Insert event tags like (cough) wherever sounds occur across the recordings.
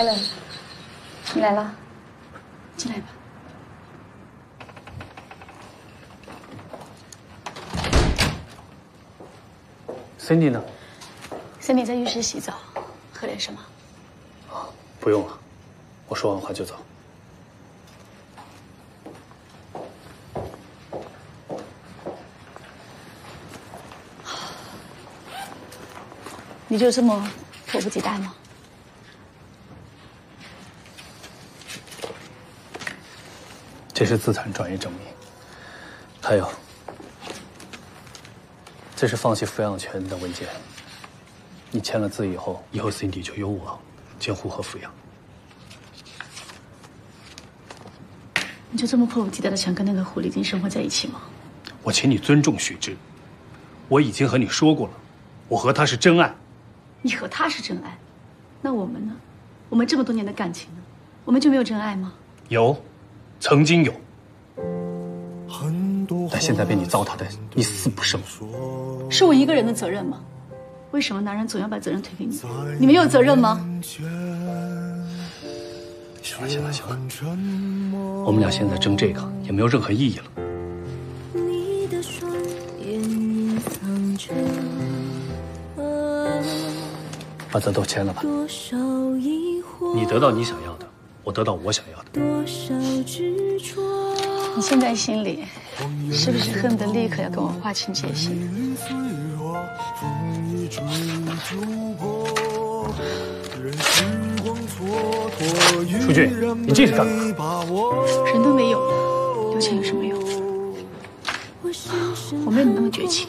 艾伦，你来了，进来吧。Cindy 呢？Cindy 在浴室洗澡，喝点什么？啊，不用了，我说完话就走。你就这么迫不及待吗？这是资产转移证明，还有，这是放弃抚养权的文件。你签了字以后，以后 Cindy 就由我监护和抚养。你就这么迫不及待的想跟那个狐狸精生活在一起吗？我请你尊重许之，我已经和你说过了，我和他是真爱。你和他是真爱，那我们呢？我们这么多年的感情呢？我们就没有真爱吗？有，曾经有，但现在被你糟蹋的一丝不剩。是我一个人的责任吗？为什么男人总要把责任推给你？你们有责任吗？行了行了行了，我们俩现在争这个也没有任何意义了。把字都签了吧。你得到你想要的，我得到我想要的。你现在心里是不是恨不得立刻要跟我划清界限？楚俊，你这是干嘛？人都没有了，留钱有什么用？我没有你那么绝情。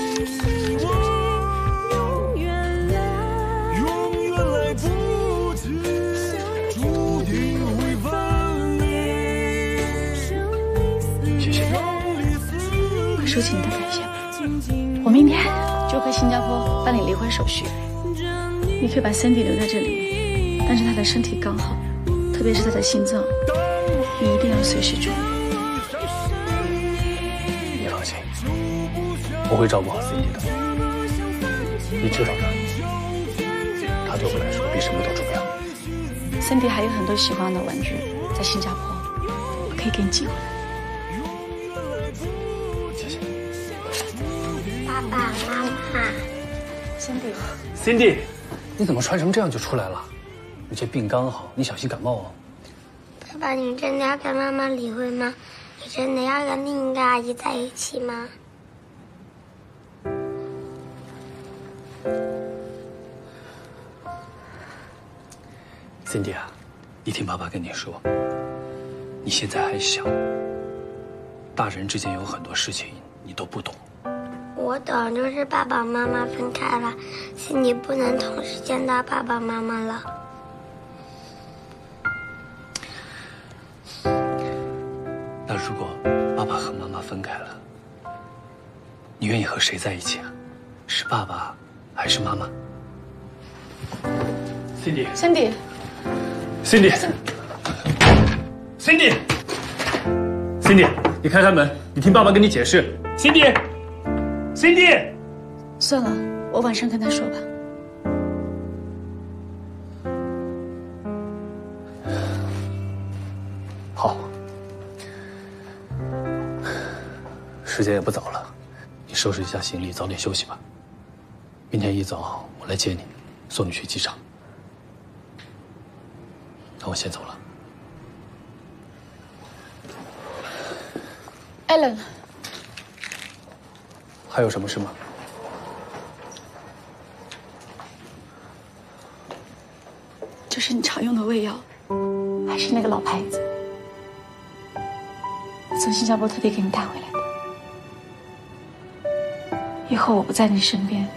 快收起你的感谢吧。我明天就回新加坡办理离婚手续。你可以把 Cindy 留在这里，但是她的身体刚好，特别是她的心脏，你一定要随时注意。你放心我会照顾好 Cindy 的，你知道的，他对我来说比什么都重要。Cindy 还有很多喜欢的玩具，在新加坡，我可以给你寄回来。，Cindy，Cindy，你怎么穿成这样就出来了？你这病刚好，你小心感冒哦。爸爸，你真的要跟妈妈离婚吗？你真的要跟另一个阿姨在一起吗？Cindy 啊，你听爸爸跟你说，你现在还小，大人之间有很多事情你都不懂。我懂，就是爸爸妈妈分开了，Cindy 不能同时见到爸爸妈妈了。那如果爸爸和妈妈分开了，你愿意和谁在一起啊？是爸爸还是妈妈？Cindy，Cindy。Cindy，Cindy，Cindy，你开开门，你听爸爸跟你解释。Cindy，Cindy，算了，我晚上跟他说吧。好，时间也不早了，你收拾一下行李，早点休息吧。明天一早我来接你，送你去机场。那我先走了。Allen，还有什么事吗？这是你常用的胃药，还是那个老牌子，从新加坡特地给你带回来的。以后我不在你身边，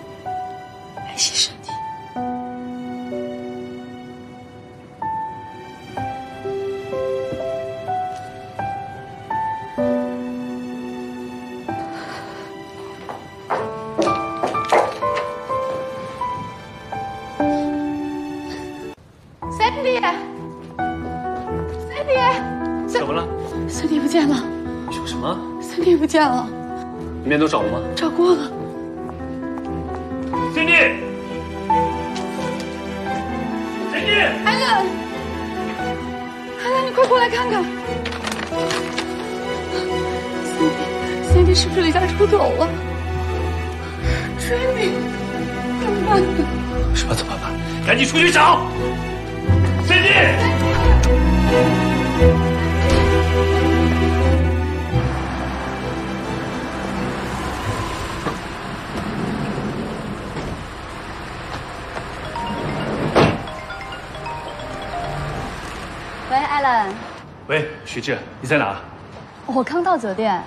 怎么了？森迪不见了。你说什么？森迪不见了。你们都找了吗？找过了。森迪，森迪，艾伦，艾伦，你快过来看看。森迪，森迪是不是离家出走了？追你，怎么办？什么怎么办？赶紧出去找！森迪。喂，徐志，你在哪？我刚到酒店。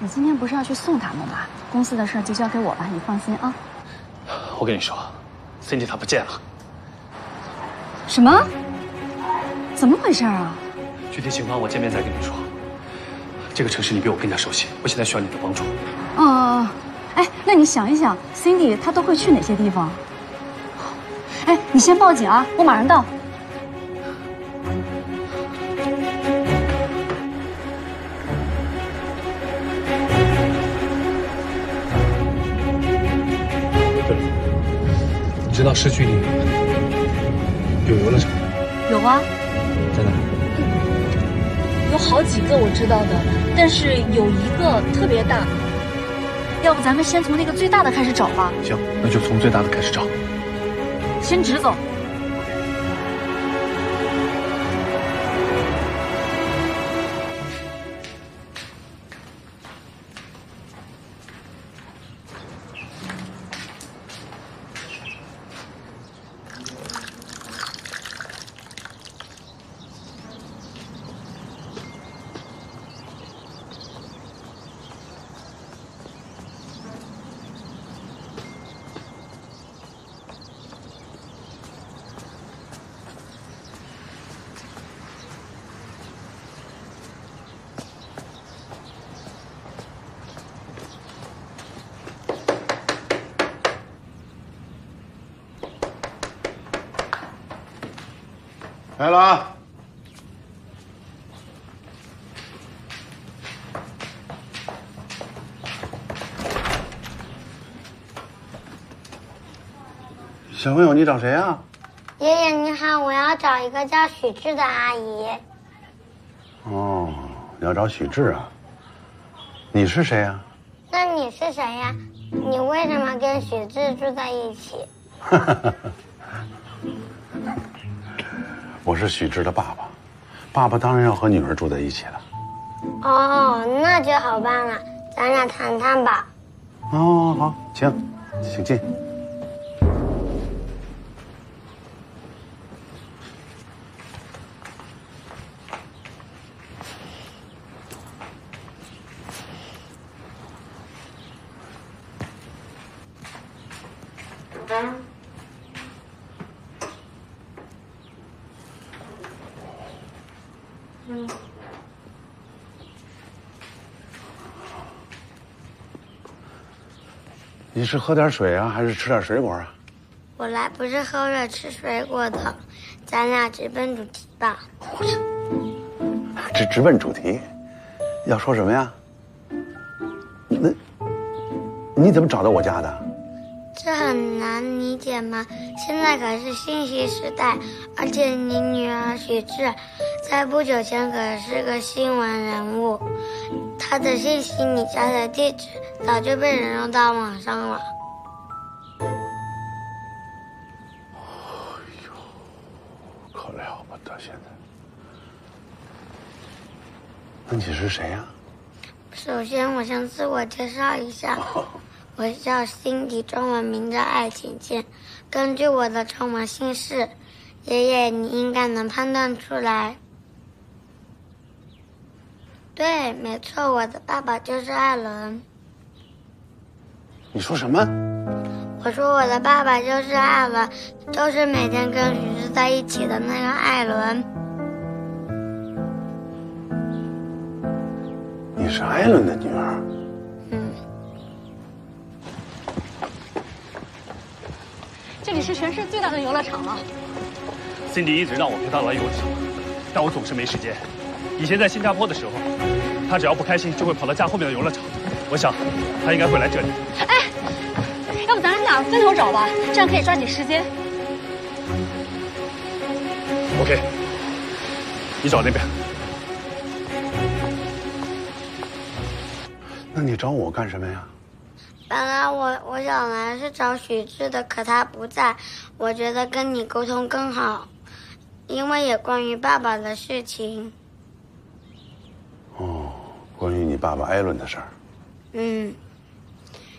你今天不是要去送他们吗？公司的事就交给我吧，你放心啊。我跟你说，Cindy 她不见了。什么？怎么回事啊？具体情况我见面再跟你说。这个城市你比我更加熟悉，我现在需要你的帮助。哦，哎，那你想一想，Cindy 她都会去哪些地方？哎，你先报警啊，我马上到。知道市区里有游乐场？有啊，在哪？有好几个我知道的，但是有一个特别大。要不咱们先从那个最大的开始找吧？行，那就从最大的开始找。先直走。来了啊！小朋友，你找谁啊？爷爷你好，我要找一个叫许志的阿姨。哦，你要找许志啊？你是谁啊？那你是谁呀？你为什么跟许志住在一起？(laughs) 我是许志的爸爸，爸爸当然要和女儿住在一起了。哦，那就好办了，咱俩谈谈吧。哦，好，请，请进。你是喝点水啊，还是吃点水果啊？我来不是喝水吃水果的，咱俩直奔主题吧。直直奔主题，要说什么呀？那你怎么找到我家的？这很难理解吗？现在可是信息时代，而且你女儿许志，在不久前可是个新闻人物，他的信息、你家的地址早就被人用到网上了。哎呦，可了不得！现在，那你是谁呀、首先，我先自我介绍一下，(laughs) 我叫辛迪，中文名叫爱晴晴。根据我的中文姓氏，爷爷你应该能判断出来。对，没错，我的爸爸就是艾伦。你说什么？我说我的爸爸就是艾伦，就是每天跟徐志在一起的那个艾伦。你是艾伦的女儿？嗯，这里是全市最大的游乐场了。Cindy 一直让我陪她来游乐场，但我总是没时间。以前在新加坡的时候，他只要不开心，就会跑到家后面的游乐场。我想，他应该会来这里。哎，要不咱俩分头找吧，这样可以抓紧时间。OK，你找那边。那你找我干什么呀？本来我我想来是找许志的，可他不在，我觉得跟你沟通更好，因为也关于爸爸的事情。哦，关于你爸爸艾伦的事儿。嗯，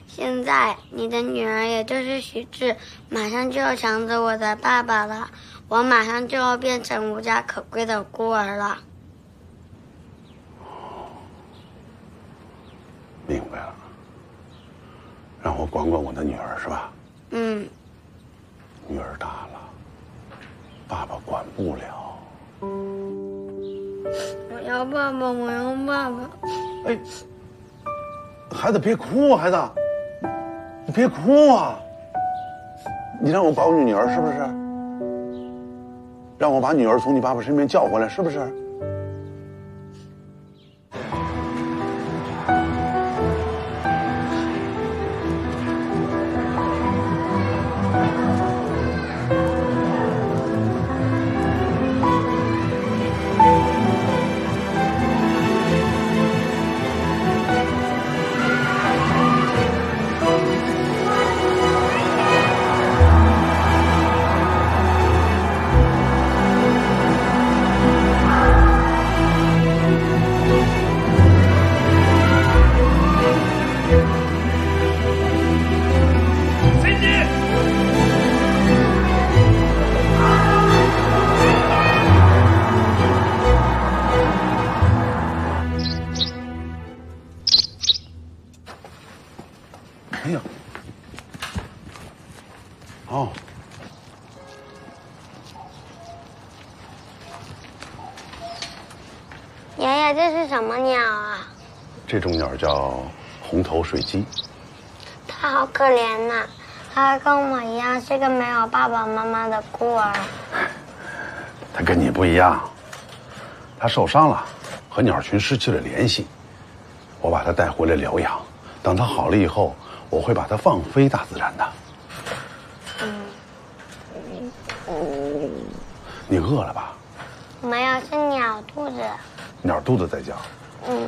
现在你的女儿也就是徐志，马上就要抢走我的爸爸了，我马上就要变成无家可归的孤儿了。明白了。让我管管我的女儿是吧？嗯。女儿大了，爸爸管不了。我要爸爸，我要爸爸。哎，孩子别哭，啊孩子，你别哭啊！你让我管你女儿是不是？让我把女儿从你爸爸身边叫回来是不是？红头水鸡，他好可怜呐，他跟我一样是个没有爸爸妈妈的孤儿。(laughs) 他跟你不一样，他受伤了，和鸟群失去了联系。我把他带回来疗养，等他好了以后，我会把他放飞大自然的。嗯，你饿了吧？没有，是鸟肚子。鸟肚子在叫。嗯。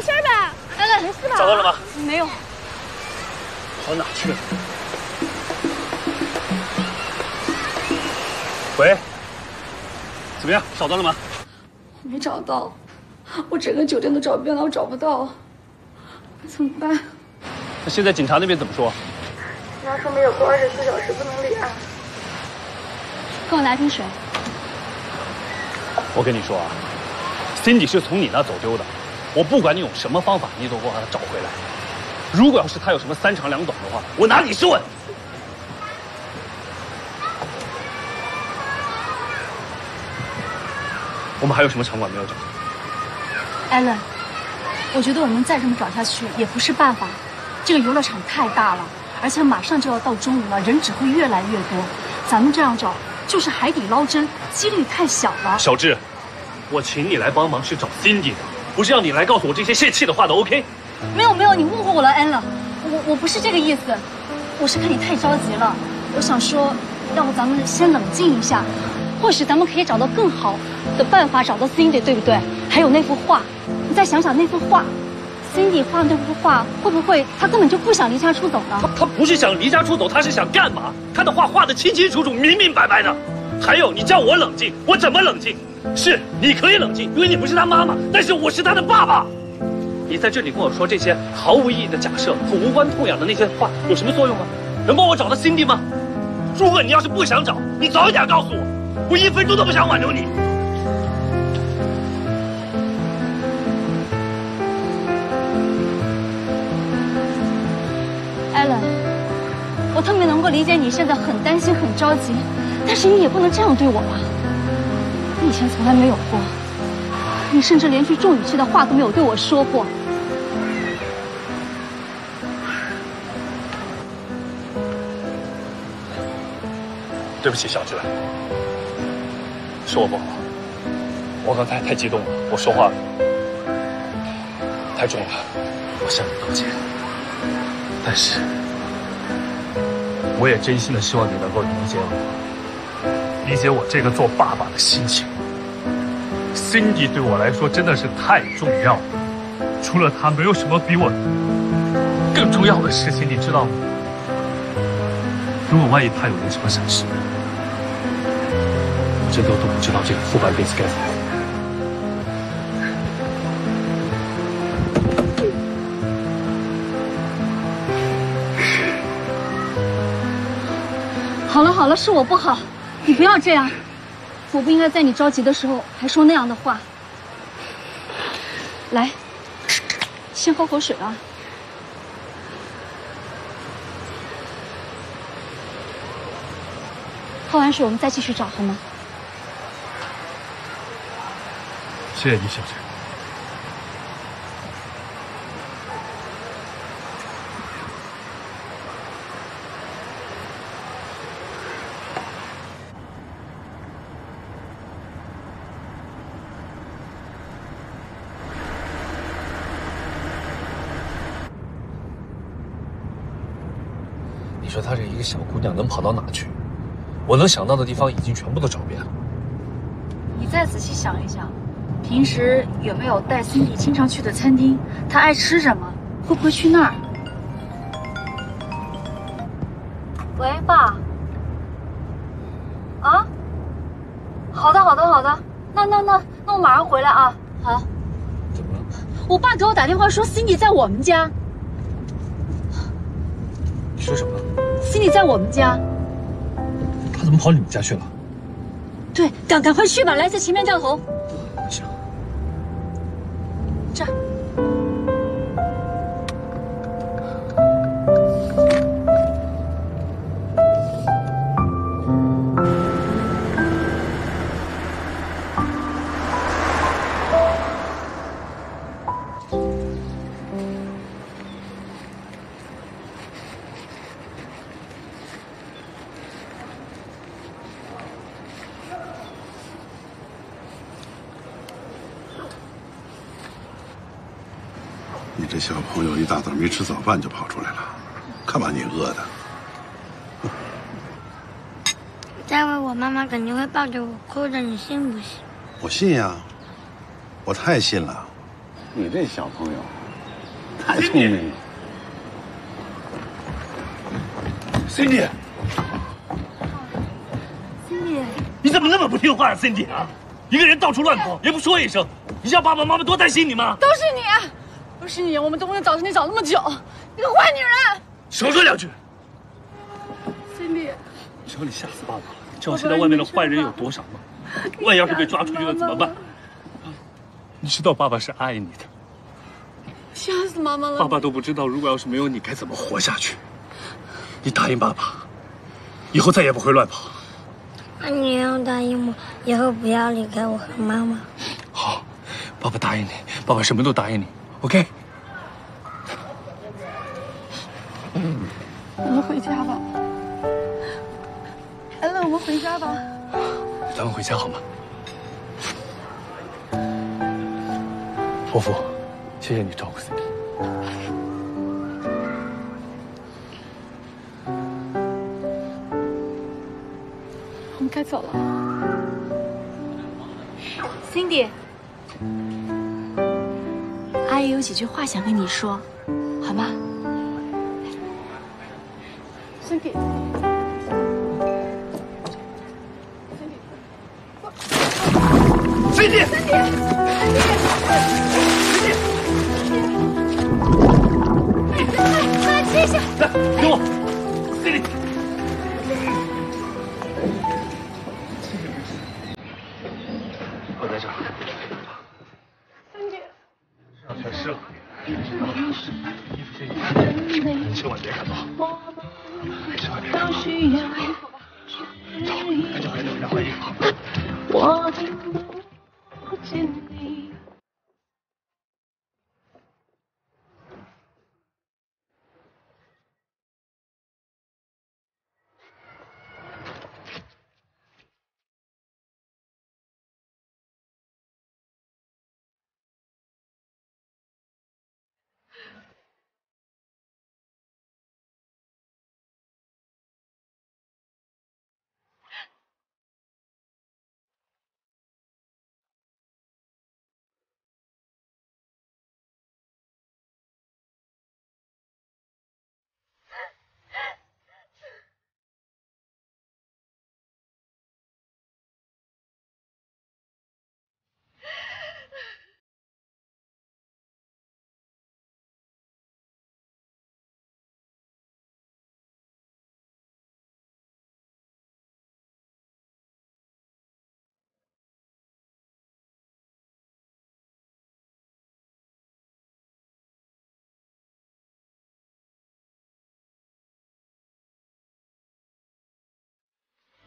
没事吧？来来，没事吧？找到了吗？没有。跑哪去了？喂，怎么样？找到了吗？没找到，我整个酒店都找遍了，我找不到，怎么办？那现在警察那边怎么说？他说没有过二十四小时不能立案。给我拿瓶水。我跟你说啊，Cindy 是从你那走丢的。我不管你用什么方法，你都给我把他找回来。如果要是他有什么三长两短的话，我拿你是问。我们还有什么场馆没有找？艾伦，我觉得我们再这么找下去也不是办法。这个游乐场太大了，而且马上就要到中午了，人只会越来越多。咱们这样找就是海底捞针，几率太小了。小智，我请你来帮忙是找 Cindy 的。不是让你来告诉我这些泄气的话的，OK？没有没有，你误会我了，安了，我我不是这个意思，我是看你太着急了，我想说，要不咱们先冷静一下，或许咱们可以找到更好的办法找到 Cindy，对不对？还有那幅画，你再想想那幅画，Cindy 画那幅画会不会他根本就不想离家出走呢？他他不是想离家出走，他是想干嘛？他的画画的清清楚楚、明明白白的。还有，你叫我冷静，我怎么冷静？是，你可以冷静，因为你不是他妈妈，但是我是他的爸爸。你在这里跟我说这些毫无意义的假设和无关痛痒的那些话，有什么作用吗？能帮我找到 Cindy 吗？如果你要是不想找，你早一点告诉我。我一分钟都不想挽留你。艾伦，我特别能够理解你现在很担心、很着急，但是你也不能这样对我吧？以前从来没有过，你甚至连句重语气的话都没有对我说过。对不起，小志，是我不好，我刚才太激动了，我说话太重了，我向你道歉。但是，我也真心的希望你能够理解我，理解我这个做爸爸的心情。Cindy 对我来说真的是太重要了，除了她，没有什么比我更重要的事情，你知道吗？如果万一她有点什么闪失，我真的都不知道这个后半辈子该怎么活。好了好了，是我不好，你不要这样，我不应该在你着急的时候还说那样的话。来，先喝口水啊。喝完水我们再继续找，好吗？谢谢你，小姐。她这一个小姑娘能跑到哪去？我能想到的地方已经全部都找遍了。你再仔细想一想，平时有没有带 Cindy 经常去的餐厅？她爱吃什么？会不会去那儿？喂，爸。啊？好的，好的，好的。那那那那我马上回来啊。好。怎么了？我爸给我打电话说 Cindy 在我们家。你说什么？Cindy 在我们家。他怎么跑你们家去了？对，赶赶快去吧！来，在前面掉头。你这小朋友一大早没吃早饭就跑出来了，看把你饿的。(laughs) 待会我妈妈肯定会抱着我哭的，你信不信？我信呀，我太信了。你这小朋友 (laughs) 太聪明了。Cindy，Cindy，你怎么那么不听话啊，Cindy 啊？一个人到处乱跑，也不说一声，你让爸爸妈妈多担心你吗？都是你，都是你！我们都不能找你找那么久，你个坏女人少说两句！！Cindy，只要你吓死爸爸了，知道现在外面的坏人有多少吗？万一要是被抓出去了怎么办？你知道爸爸是爱你的，吓死妈妈了！爸爸都不知道如果要是没有你该怎么活下去。你答应爸爸，以后再也不会乱跑。那你要答应我，以后不要离开我和妈妈。好，爸爸答应你，爸爸什么都答应你。OK。我们回家吧，艾伦，我们回家吧。咱们回家好吗？伯父，谢谢你照顾 Cindy。我们该走了。Cindy，阿姨有几句话想跟你说，好吗？Cindy。Cindy，快谢谢。来，给我，Cindy。我还是千万千万别感冒走赶紧回去听不见。